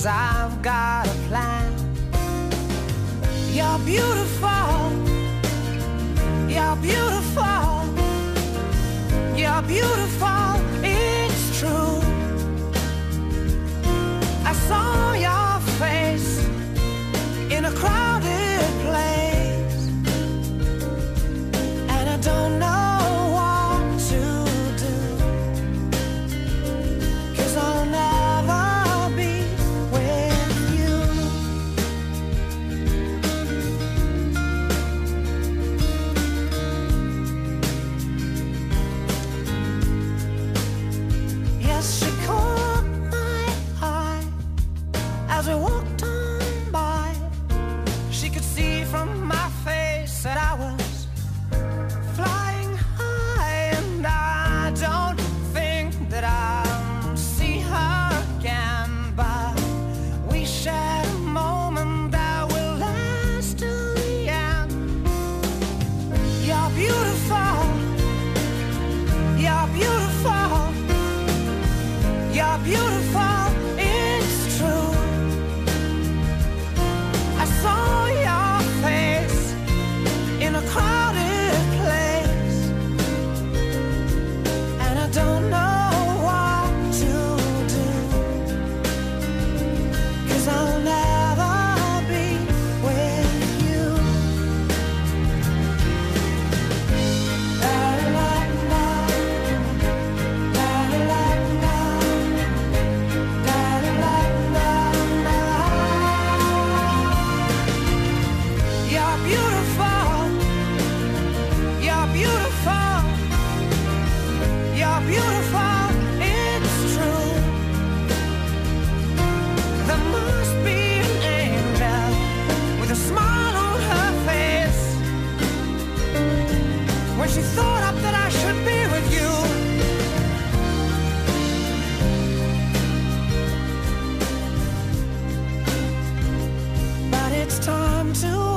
cause I've got a plan. You're beautiful, you're beautiful, you're beautiful, it's true. I saw your face in a crowd. to